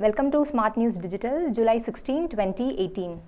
Welcome to Smart News Digital, July 16, 2018.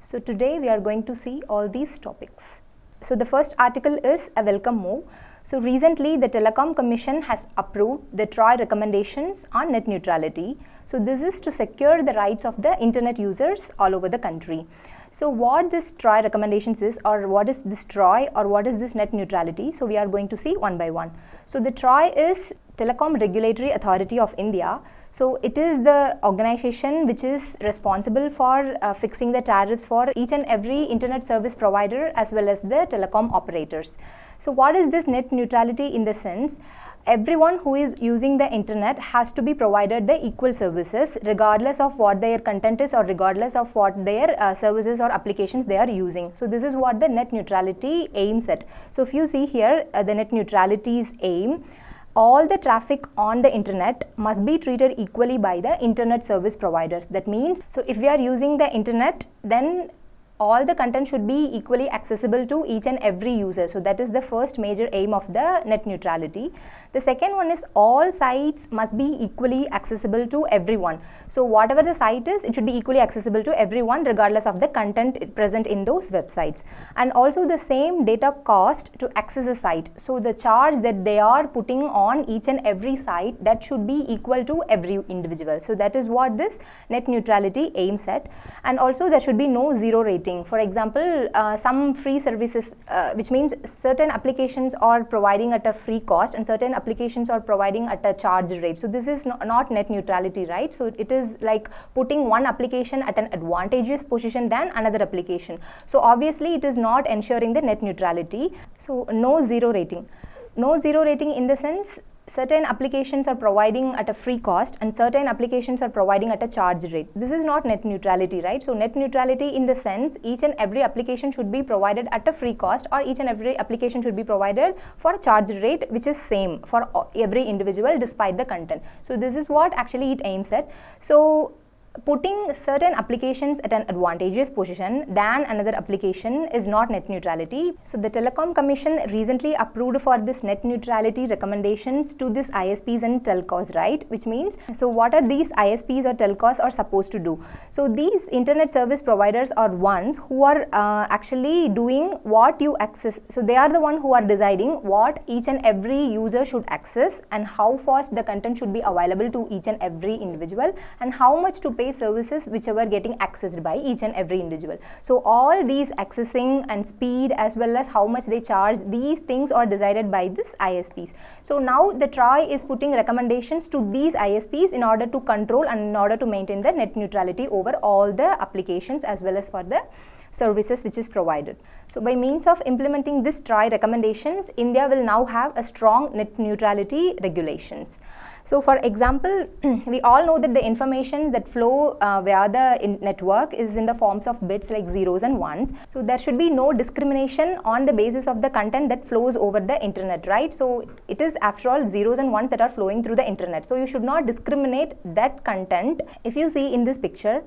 So today we are going to see all these topics. So the first article is a welcome move. So recently the Telecom Commission has approved the TRAI recommendations on net neutrality. So this is to secure the rights of the internet users all over the country. So what this TRAI recommendations is or what is this TRAI or what is this net neutrality? So we are going to see one by one. So the TRAI is Telecom Regulatory Authority of India. So it is the organization which is responsible for uh, fixing the tariffs for each and every internet service provider as well as the telecom operators. So what is this net neutrality in the sense? Everyone who is using the internet has to be provided the equal services regardless of what their content is or regardless of what their uh, services or applications they are using. So this is what the net neutrality aims at. So if you see here uh, the net neutrality's aim all the traffic on the internet must be treated equally by the internet service providers. That means, so if we are using the internet, then all the content should be equally accessible to each and every user. So that is the first major aim of the net neutrality. The second one is all sites must be equally accessible to everyone. So whatever the site is, it should be equally accessible to everyone regardless of the content present in those websites. And also the same data cost to access a site. So the charge that they are putting on each and every site that should be equal to every individual. So that is what this net neutrality aims at. And also there should be no zero rating For example, uh, some free services, uh, which means certain applications are providing at a free cost and certain applications are providing at a charge rate. So this is not, not net neutrality, right? So it is like putting one application at an advantageous position than another application. So obviously it is not ensuring the net neutrality. So no zero rating. No zero rating in the sense certain applications are providing at a free cost and certain applications are providing at a charge rate. This is not net neutrality, right? So net neutrality in the sense each and every application should be provided at a free cost or each and every application should be provided for a charge rate which is same for every individual despite the content. So this is what actually it aims at. So putting certain applications at an advantageous position than another application is not net neutrality. So the Telecom Commission recently approved for this net neutrality recommendations to this ISPs and telcos, right? Which means, so what are these ISPs or telcos are supposed to do? So these internet service providers are ones who are uh, actually doing what you access. So they are the one who are deciding what each and every user should access and how fast the content should be available to each and every individual and how much to pay services which are getting accessed by each and every individual. So all these accessing and speed as well as how much they charge, these things are decided by this ISPs. So now the TRAI is putting recommendations to these ISPs in order to control and in order to maintain the net neutrality over all the applications as well as for the services which is provided. So by means of implementing this TRAI recommendations, India will now have a strong net neutrality regulations. So for example, we all know that the information that flow uh, via the network is in the forms of bits like zeros and ones. So there should be no discrimination on the basis of the content that flows over the internet, right? So it is after all zeros and ones that are flowing through the internet. So you should not discriminate that content. If you see in this picture,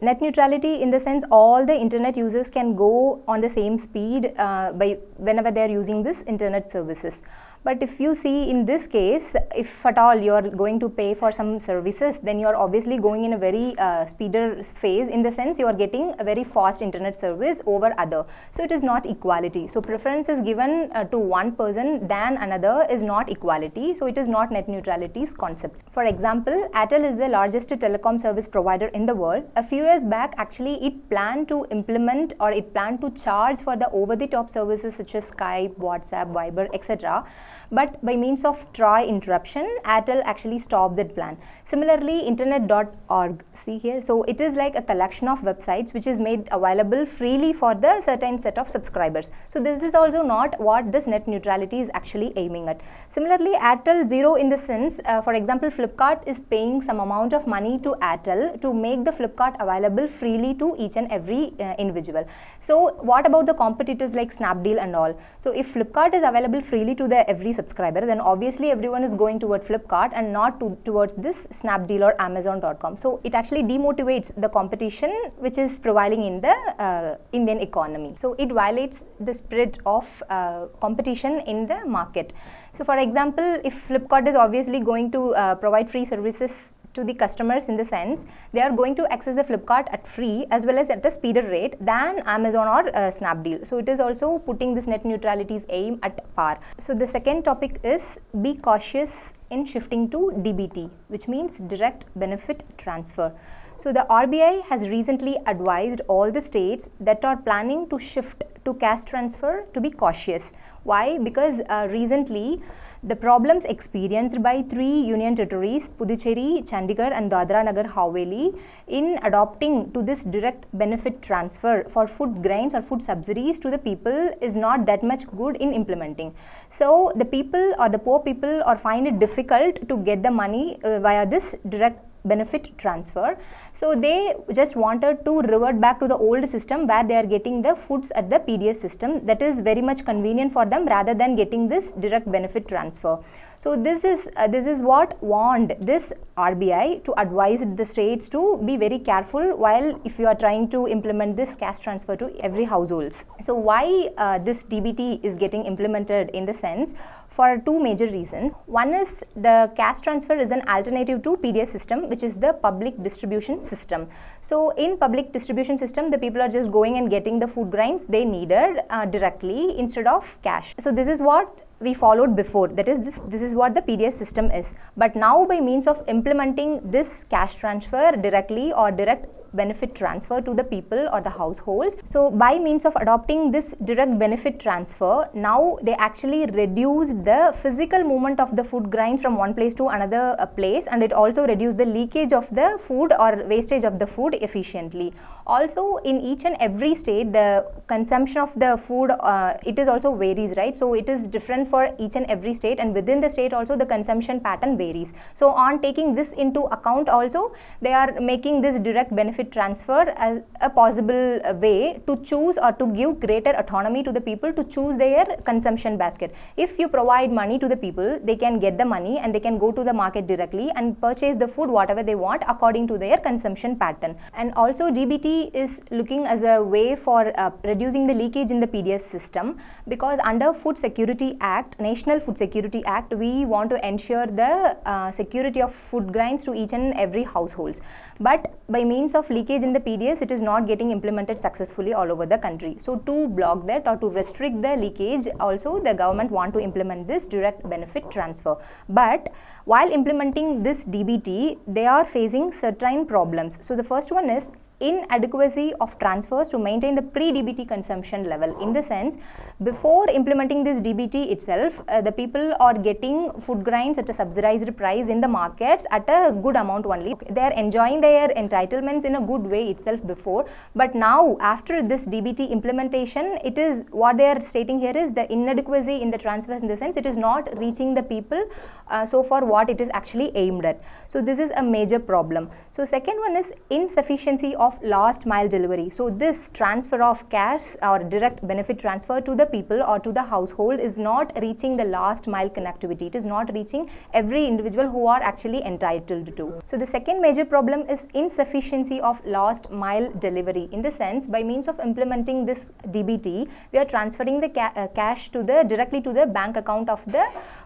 net neutrality in the sense all the internet users can go on the same speed uh, by whenever they are using this internet services but if you see in this case, if at all you are going to pay for some services, then you are obviously going in a very uh, speeder phase in the sense you are getting a very fast internet service over other. So it is not equality. So preference is given uh, to one person than another is not equality. So it is not net neutrality's concept. For example, Airtel is the largest telecom service provider in the world. A few years back, actually, it planned to implement or it planned to charge for the over-the-top services such as Skype, WhatsApp, Viber, etc. But by means of TRAI interruption, Airtel actually stopped that plan. Similarly, internet.org, see here, so it is like a collection of websites which is made available freely for the certain set of subscribers. So this is also not what this net neutrality is actually aiming at. Similarly, Airtel Zero in the sense, uh, for example, Flipkart is paying some amount of money to Airtel to make the Flipkart available available freely to each and every uh, individual. So what about the competitors like Snapdeal and all? So if Flipkart is available freely to the every subscriber, then obviously everyone is going toward Flipkart and not to, towards this Snapdeal or Amazon.com. So it actually demotivates the competition which is prevailing in the uh, Indian economy. So it violates the spirit of uh, competition in the market. So for example, if Flipkart is obviously going to uh, provide free services to the customers in the sense they are going to access the Flipkart at free as well as at a speeder rate than Amazon or uh, Snapdeal. So it is also putting this net neutrality's aim at par. So the second topic is be cautious in shifting to DBT which means direct benefit transfer. So the RBI has recently advised all the states that are planning to shift to cash transfer to be cautious. Why? Because uh, recently the problems experienced by three union territories, Puducherry, Chandigarh and Dadra Nagar Haveli in adopting to this direct benefit transfer for food grains or food subsidies to the people is not that much good in implementing. So the people or the poor people or find it difficult to get the money uh, via this direct benefit transfer. So they just wanted to revert back to the old system where they are getting the foods at the PDS system that is very much convenient for them rather than getting this direct benefit transfer. So this is uh, this is what warned this RBI to advise the states to be very careful while if you are trying to implement this cash transfer to every households. So why uh, this DBT is getting implemented in the sense for two major reasons. One is the cash transfer is an alternative to PDS system which is the public distribution system. So in public distribution system the people are just going and getting the food grains they needed uh, directly instead of cash. So this is what we followed before. That is this this is what the PDS system is. But now by means of implementing this cash transfer directly or direct benefit transfer to the people or the households. So by means of adopting this direct benefit transfer, now they actually reduced the physical movement of the food grains from one place to another uh, place and it also reduced the leakage of the food or wastage of the food efficiently. Also in each and every state, the consumption of the food, uh, it is also varies, right? So it is different for each and every state and within the state also the consumption pattern varies. So on taking this into account also, they are making this direct benefit benefit transfer as a possible way to choose or to give greater autonomy to the people to choose their consumption basket. If you provide money to the people, they can get the money and they can go to the market directly and purchase the food whatever they want according to their consumption pattern. And also DBT is looking as a way for uh, reducing the leakage in the PDS system because under Food Security Act, National Food Security Act, we want to ensure the uh, security of food grains to each and every households. But by means of leakage in the PDS, it is not getting implemented successfully all over the country. So to block that or to restrict the leakage, also the government want to implement this direct benefit transfer. But while implementing this DBT, they are facing certain problems. So the first one is inadequacy of transfers to maintain the pre-DBT consumption level. In the sense, before implementing this DBT itself, uh, the people are getting food grains at a subsidized price in the markets at a good amount only. They are enjoying their entitlements in a good way itself before, but now after this DBT implementation, it is what they are stating here is the inadequacy in the transfers in the sense it is not reaching the people uh, so far what it is actually aimed at. So this is a major problem. So second one is insufficiency of last mile delivery. So this transfer of cash or direct benefit transfer to the people or to the household is not reaching the last mile connectivity. It is not reaching every individual who are actually entitled to. So the second major problem is insufficiency of last mile delivery. In the sense, by means of implementing this DBT, we are transferring the ca uh, cash to the directly to the bank account of the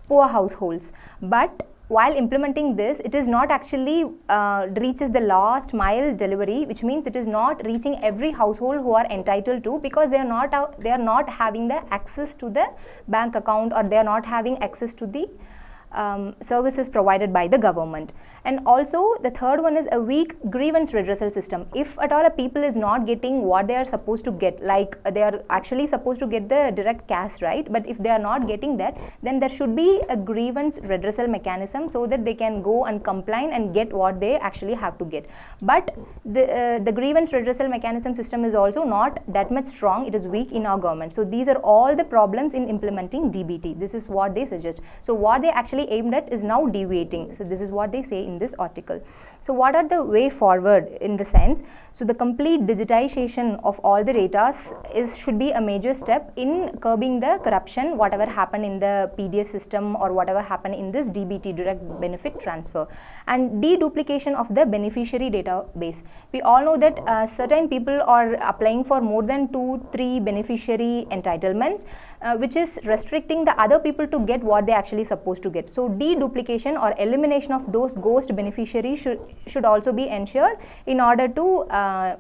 poor households. But while implementing this, it is not actually uh, reaches the last mile delivery, which means it is not reaching every household who are entitled to because they are not uh, they are not having the access to the bank account or they are not having access to the um, services provided by the government. And also the third one is a weak grievance redressal system. If at all a people is not getting what they are supposed to get, like uh, they are actually supposed to get the direct cash, right? But if they are not getting that, then there should be a grievance redressal mechanism so that they can go and complain and get what they actually have to get. But the, uh, the grievance redressal mechanism system is also not that much strong. It is weak in our government. So these are all the problems in implementing DBT. This is what they suggest. So what they actually actually aimed at is now deviating. So this is what they say in this article. So what are the way forward in the sense? So the complete digitization of all the data is should be a major step in curbing the corruption, whatever happened in the PDS system or whatever happened in this DBT direct benefit transfer and deduplication of the beneficiary database. We all know that uh, certain people are applying for more than two, three beneficiary entitlements, uh, which is restricting the other people to get what they actually supposed to get. So deduplication or elimination of those ghost beneficiaries should should also be ensured in order to uh,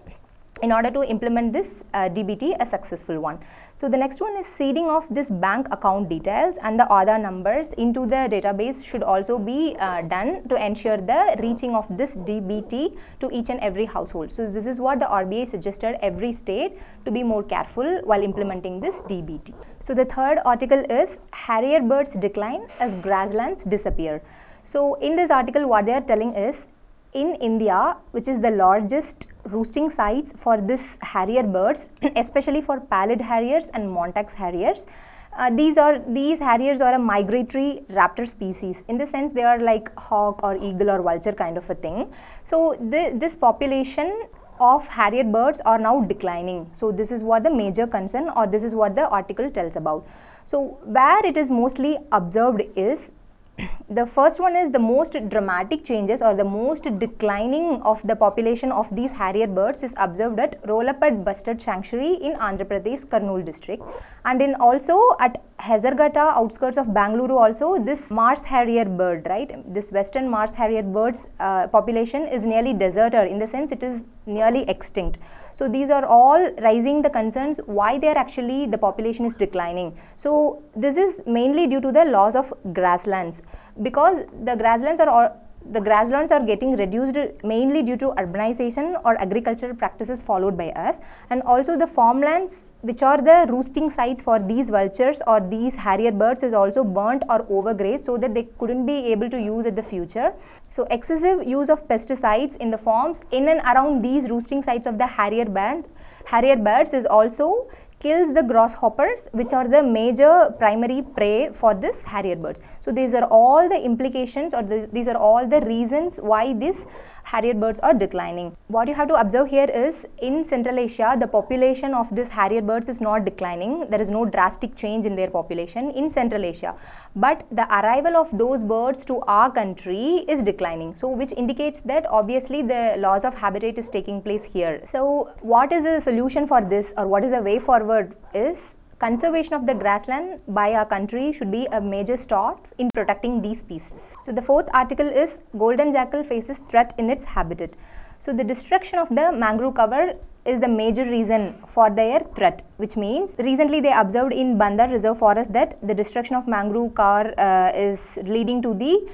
in order to implement this uh, DBT a successful one. So the next one is seeding of this bank account details and the other numbers into the database should also be uh, done to ensure the reaching of this DBT to each and every household. So this is what the RBI suggested every state to be more careful while implementing this DBT. So the third article is Harrier birds decline as grasslands disappear. So in this article what they are telling is in India, which is the largest roosting sites for this harrier birds, especially for pallid harriers and Montagu's harriers. Uh, these are these harriers are a migratory raptor species in the sense they are like hawk or eagle or vulture kind of a thing. So this population of harrier birds are now declining. So this is what the major concern or this is what the article tells about. So where it is mostly observed is the first one is the most dramatic changes or the most declining of the population of these harrier birds is observed at Rollapadu Bustard Sanctuary in Andhra Pradesh, Kurnool district and in also at Hesaraghatta outskirts of Bangalore also this Mars harrier bird right this western Mars harrier birds uh, population is nearly deserted in the sense it is nearly extinct. So these are all raising the concerns why they are actually the population is declining. So this is mainly due to the loss of grasslands because the grasslands are the grasslands are getting reduced mainly due to urbanization or agricultural practices followed by us. And also the farmlands which are the roosting sites for these vultures or these harrier birds is also burnt or overgrazed so that they couldn't be able to use in the future. So excessive use of pesticides in the farms in and around these roosting sites of the harrier band harrier birds is also kills the grasshoppers which are the major primary prey for this harrier birds. So these are all the implications or the, these are all the reasons why this harrier birds are declining. What you have to observe here is in Central Asia, the population of this harrier birds is not declining. There is no drastic change in their population in Central Asia. But the arrival of those birds to our country is declining. So, which indicates that obviously the loss of habitat is taking place here. So, what is the solution for this or what is the way forward is conservation of the grassland by our country should be a major start in protecting these species. So the fourth article is golden jackal faces threat in its habitat. So the destruction of the mangrove cover is the major reason for their threat, which means recently they observed in Bandar Reserve Forest that the destruction of mangrove cover uh, is leading to the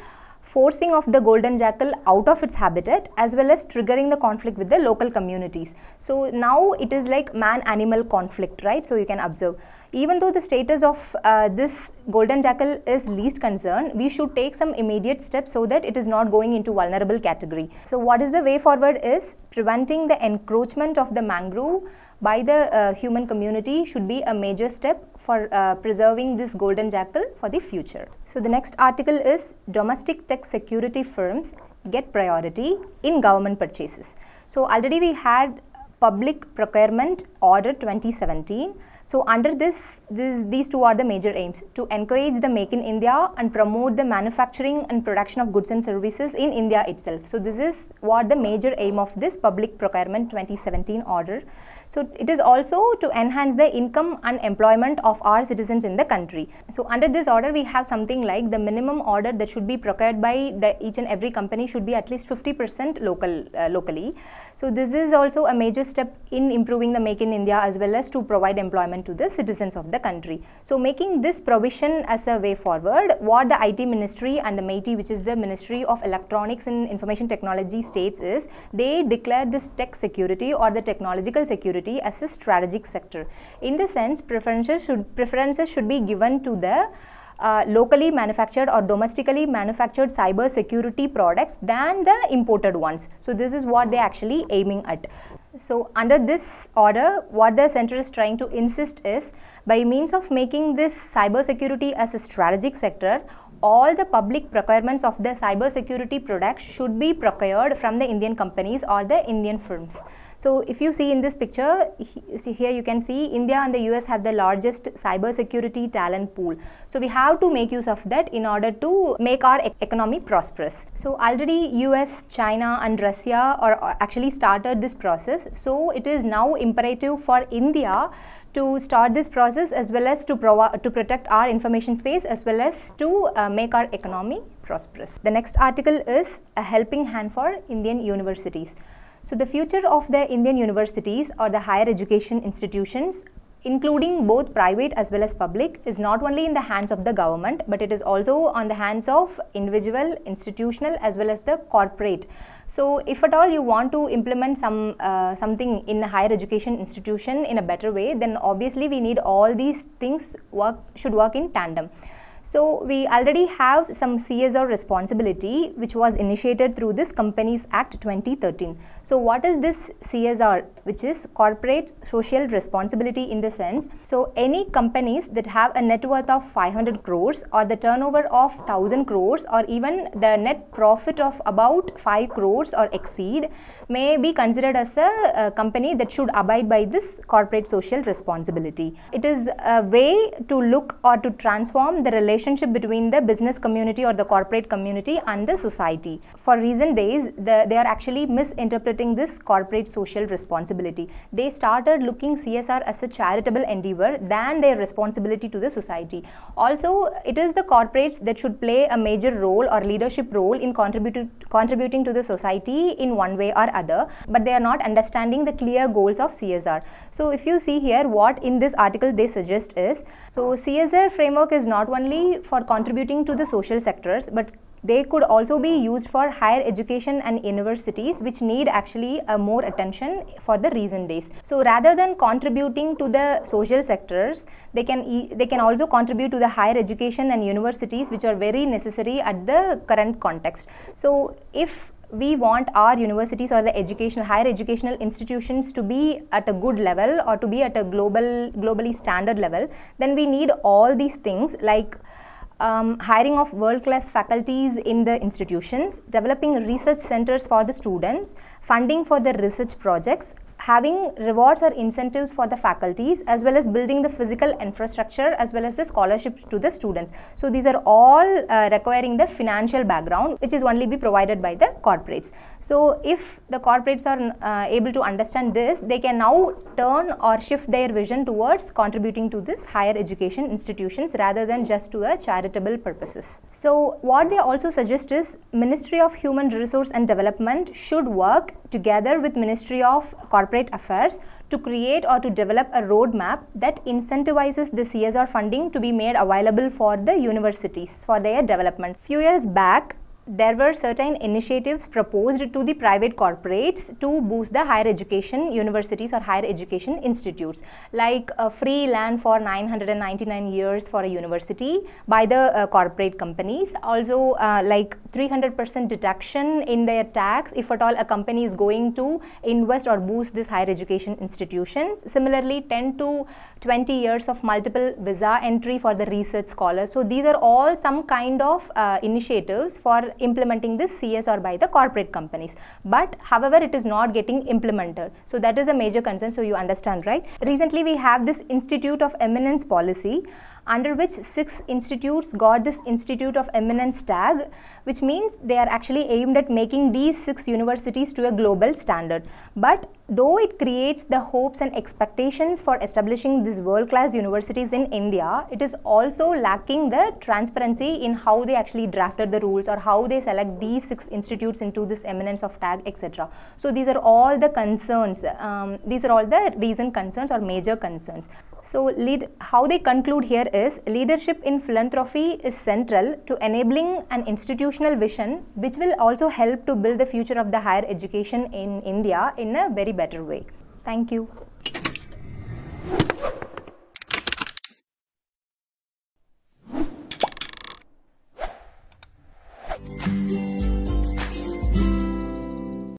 forcing of the golden jackal out of its habitat as well as triggering the conflict with the local communities. So now it is like man animal conflict, right? So you can observe. Even though the status of uh, this golden jackal is least concern, we should take some immediate steps so that it is not going into vulnerable category. So what is the way forward is preventing the encroachment of the mangrove by the uh, human community should be a major step for uh, preserving this golden jackal for the future. So the next article is domestic tech security firms get priority in government purchases. So already we had public procurement order 2017 so under this, this, these two are the major aims to encourage the make in India and promote the manufacturing and production of goods and services in India itself. So this is what the major aim of this public procurement 2017 order. So it is also to enhance the income and employment of our citizens in the country. So under this order we have something like the minimum order that should be procured by the each and every company should be at least 50% local uh, locally. So this is also a major step in improving the make in India as well as to provide employment to the citizens of the country. So making this provision as a way forward, what the IT ministry and the MeitY which is the Ministry of Electronics and Information Technology states is they declare this tech security or the technological security as a strategic sector. In the sense preferences should, preferences should be given to the uh, locally manufactured or domestically manufactured cyber security products than the imported ones. So this is what they're actually aiming at. So under this order, what the center is trying to insist is by means of making this cyber security as a strategic sector, all the public procurements of the cyber security products should be procured from the Indian companies or the Indian firms. So if you see in this picture, see here you can see India and the US have the largest cyber security talent pool. So we have to make use of that in order to make our economy prosperous. So already US, China and Russia are actually started this process. So it is now imperative for India to start this process as well as to, to protect our information space as well as to uh, make our economy prosperous. The next article is a helping hand for Indian universities. So the future of the Indian universities or the higher education institutions including both private as well as public is not only in the hands of the government but it is also on the hands of individual institutional as well as the corporate so if at all you want to implement some uh, something in a higher education institution in a better way then obviously we need all these things work should work in tandem so we already have some CSR responsibility which was initiated through this Companies Act 2013. So what is this CSR which is corporate social responsibility in the sense so any companies that have a net worth of 500 crores or the turnover of 1000 crores or even the net profit of about 5 crores or exceed may be considered as a, a company that should abide by this corporate social responsibility. It is a way to look or to transform the relationship between the business community or the corporate community and the society. For recent days, the, they are actually misinterpreting this corporate social responsibility. They started looking CSR as a charitable endeavor than their responsibility to the society. Also, it is the corporates that should play a major role or leadership role in contributing to the society in one way or other, but they are not understanding the clear goals of CSR. So, if you see here, what in this article they suggest is so CSR framework is not only for contributing to the social sectors, but they could also be used for higher education and universities which need actually a more attention for the recent days. So rather than contributing to the social sectors they can e they can also contribute to the higher education and universities which are very necessary at the current context. So if we want our universities or the educational higher educational institutions to be at a good level or to be at a global globally standard level then we need all these things like um, hiring of world-class faculties in the institutions, developing research centers for the students, funding for the research projects, having rewards or incentives for the faculties as well as building the physical infrastructure as well as the scholarships to the students. So these are all uh, requiring the financial background which is only be provided by the corporates. So if the corporates are uh, able to understand this, they can now turn or shift their vision towards contributing to this higher education institutions rather than just to a charitable purposes. So what they also suggest is Ministry of Human Resource and Development should work together with Ministry of Corporate Corporate affairs to create or to develop a roadmap that incentivizes the CSR funding to be made available for the universities for their development. Few years back, there were certain initiatives proposed to the private corporates to boost the higher education universities or higher education institutes. Like a free land for 999 years for a university by the uh, corporate companies. Also uh, like 300% deduction in their tax if at all a company is going to invest or boost this higher education institutions. Similarly 10 to 20 years of multiple visa entry for the research scholars. So these are all some kind of uh, initiatives for implementing this CSR by the corporate companies. But however, it is not getting implemented. So that is a major concern. So you understand, right? Recently, we have this Institute of Eminence policy under which six institutes got this Institute of Eminence tag, which means they are actually aimed at making these six universities to a global standard. But though it creates the hopes and expectations for establishing these world-class universities in India, it is also lacking the transparency in how they actually drafted the rules or how they select these six institutes into this eminence of tag, etc. So these are all the concerns. Um, these are all the recent concerns or major concerns. So lead, how they conclude here is leadership in philanthropy is central to enabling an institutional vision which will also help to build the future of the higher education in India in a very better way. Thank you.